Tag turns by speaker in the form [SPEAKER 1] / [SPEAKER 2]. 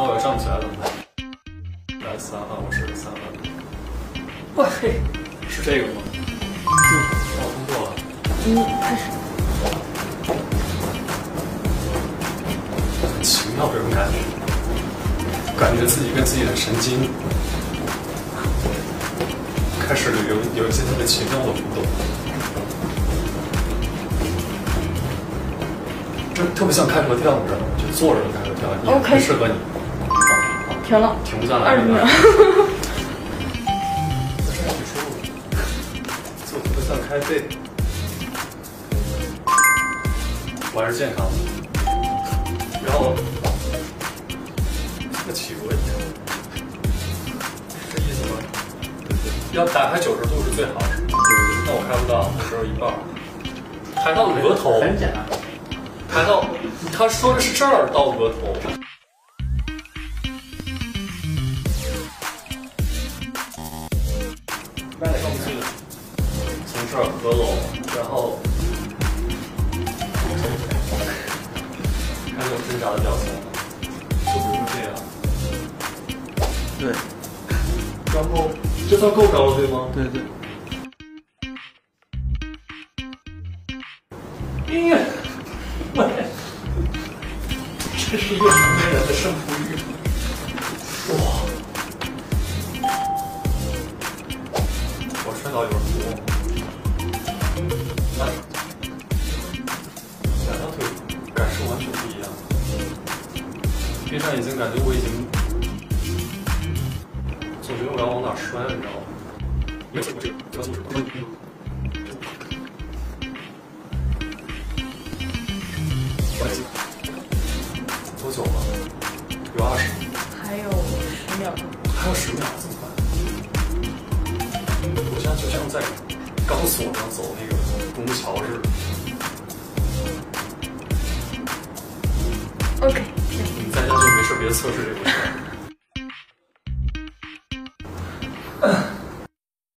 [SPEAKER 1] 那我要站不起来怎么办？来三万，我试试三万。哇嘿，是这个吗？就哦，通过了。
[SPEAKER 2] 嗯，开始。
[SPEAKER 1] 很奇妙这种感觉，感觉自己跟自己的神经开始有有一些特别奇妙的互动，这特别像开合跳，你知道吗？就坐着开合跳，很适合你。
[SPEAKER 2] 停了，
[SPEAKER 1] 停不下来，
[SPEAKER 2] 二十秒。
[SPEAKER 1] 但是你说，做特别像开背，我还是健康的。然后这个起过一下，这意思吗？要打开九十度是最好的。那我开不到，我只有一半儿。抬到额头，
[SPEAKER 3] 很简单。
[SPEAKER 1] 抬到，他说的是这儿到额头。上去，从这儿合拢，然后看这挣扎的表情，是不是这样，
[SPEAKER 3] 对
[SPEAKER 1] 然后这算够高了对吗？
[SPEAKER 3] 对对，
[SPEAKER 1] 音乐，喂，这是一个成年人的胜负欲，有点多，来，两条腿感受完全不一样。闭上眼睛，感觉我已经，总觉得我要往哪摔了，你知道吗？没有做过这个，要做什么？多久了？有二十，
[SPEAKER 2] 还有十秒钟。
[SPEAKER 1] 还有十秒，就像在钢索上走那个拱桥似的。
[SPEAKER 2] OK。
[SPEAKER 1] 你在家就没事别测试这个。